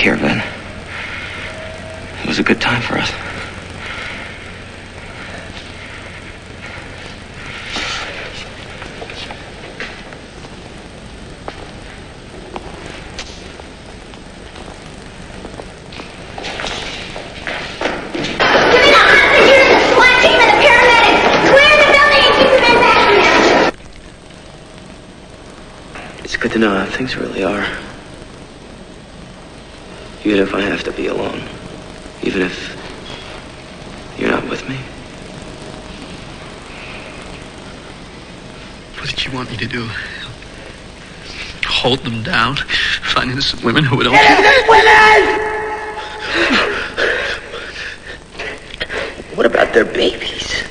here. It was a good time for us. It's good to know how things really are. Even if I have to be alone. Even if you're not with me. What did you want me to do? Hold them down? Find innocent women who would only... What about their babies?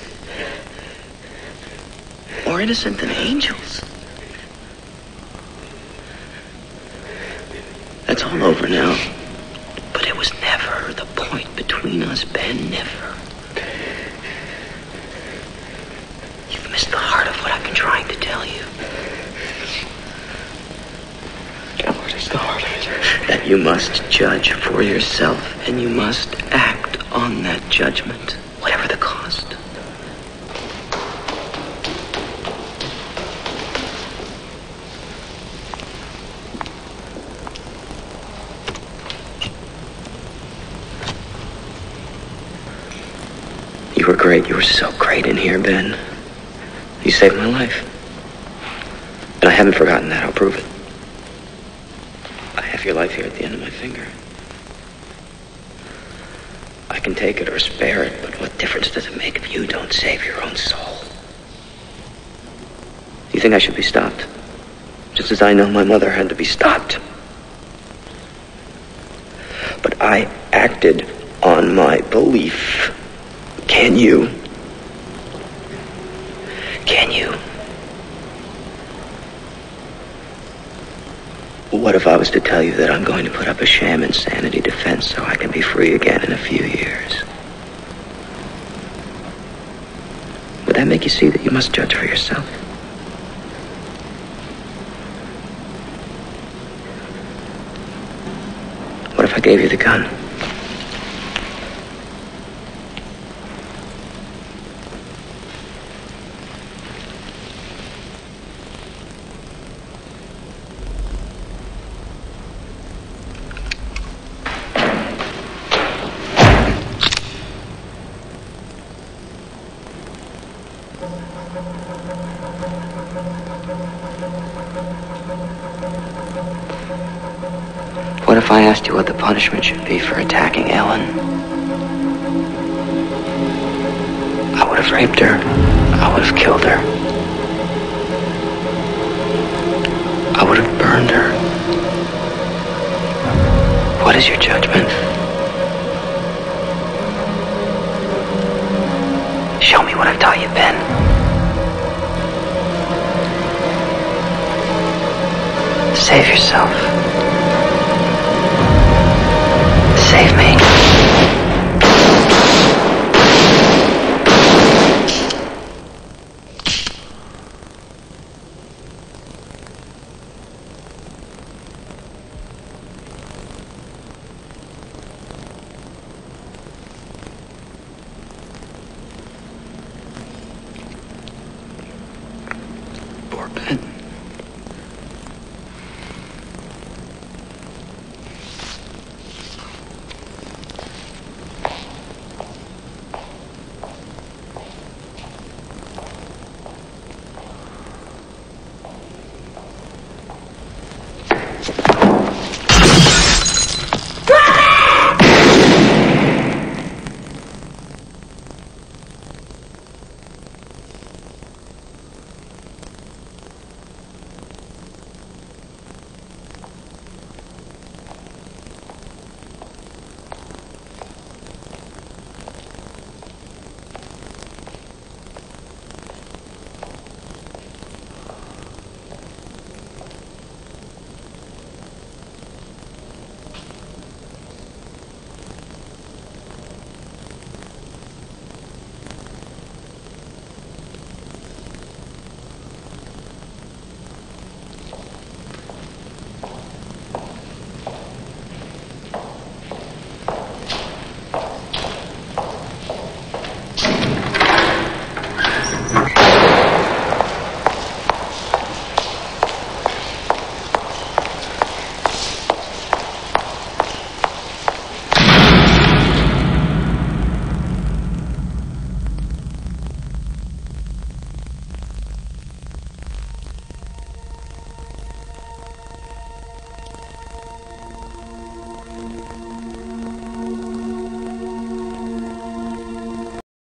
More innocent than angels. That's all over now. But it was never the point between us, Ben. Never. You've missed the heart of what I've been trying to tell you. What is the heart of it? That you must judge for yourself, and you must act on that judgment, whatever the cost. You were great. You were so great in here, Ben. You saved my life. And I haven't forgotten that. I'll prove it. I have your life here at the end of my finger. I can take it or spare it, but what difference does it make if you don't save your own soul? You think I should be stopped? Just as I know my mother had to be stopped. But I acted on my belief. Can you? Can you? What if I was to tell you that I'm going to put up a sham insanity defense so I can be free again in a few years? Would that make you see that you must judge for yourself? What if I gave you the gun? What if I asked you what the punishment should be for attacking Ellen? I would have raped her. I would have killed her. I would have burned her. What is your judgment? Show me what I've taught you, Ben. Save yourself. Save me. Poor Ben.